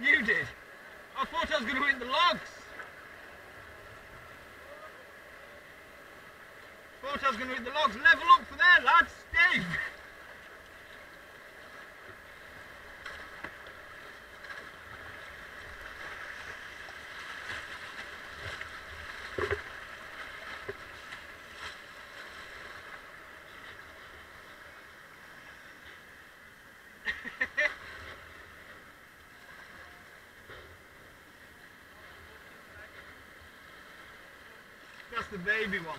You did? I thought I was going to win the logs. Thought I was going to win the logs. Level up That's the baby one.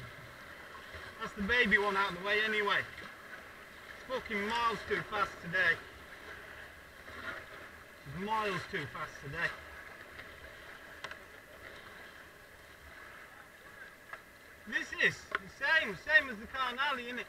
That's the baby one out of the way anyway. It's fucking miles too fast today. It's miles too fast today. This is the same, same as the Carnally, innit?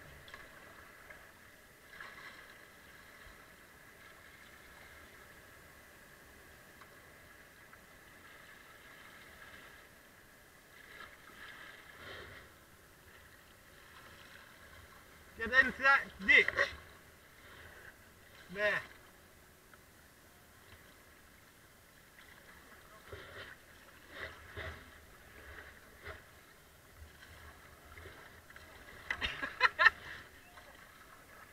Get into that ditch. There.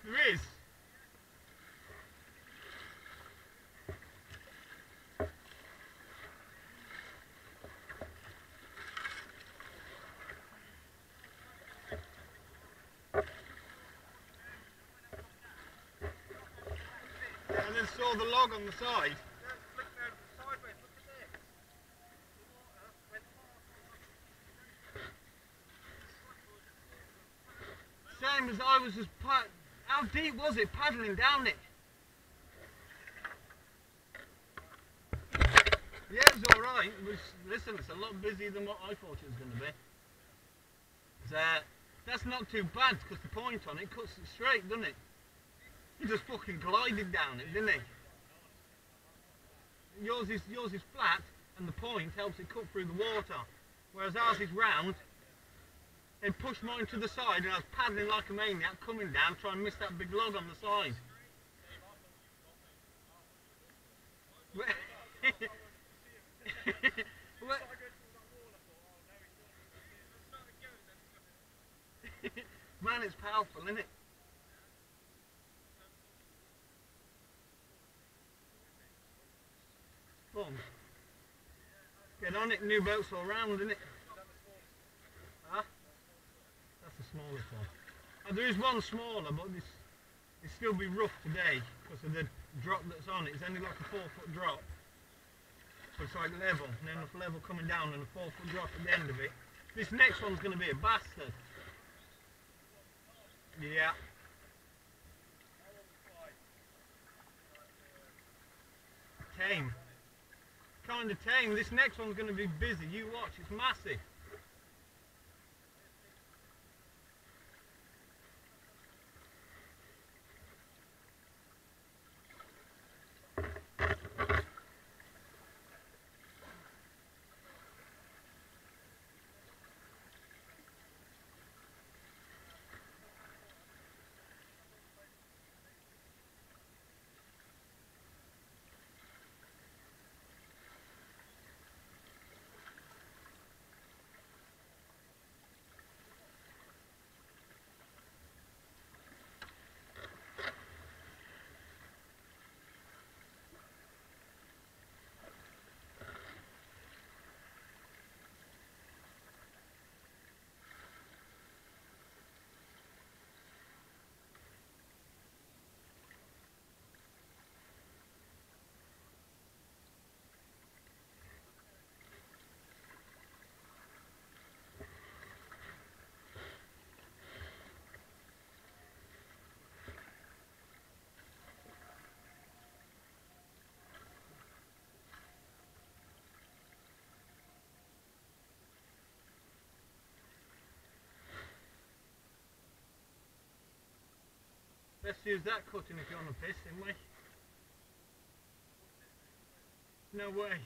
there is. Saw the log on the side. Same as I was just How deep was it paddling down it? Yeah, it was alright. Listen, it's a lot busier than what I thought it was going to be. So, uh, that's not too bad because the point on it cuts it straight, doesn't it? He just fucking glided down it, didn't he? Yours is yours is flat, and the point helps it cut through the water, whereas ours is round. It pushed mine to the side, and I was paddling like a maniac, coming down, trying to miss that big log on the side. Man, it's powerful, isn't it? Boom. Get on it, new boats all round, isn't it? Huh? That's the smallest one. Uh, there is one smaller, but this it still be rough today because of the drop that's on it. It's only like a four foot drop. So it's like level, and then enough level coming down and a four foot drop at the end of it. This next one's going to be a bastard. Yeah. Tame. Tame. This next one's going to be busy. You watch, it's massive. Let's use that cutting if you want to piss, didn't we? No way.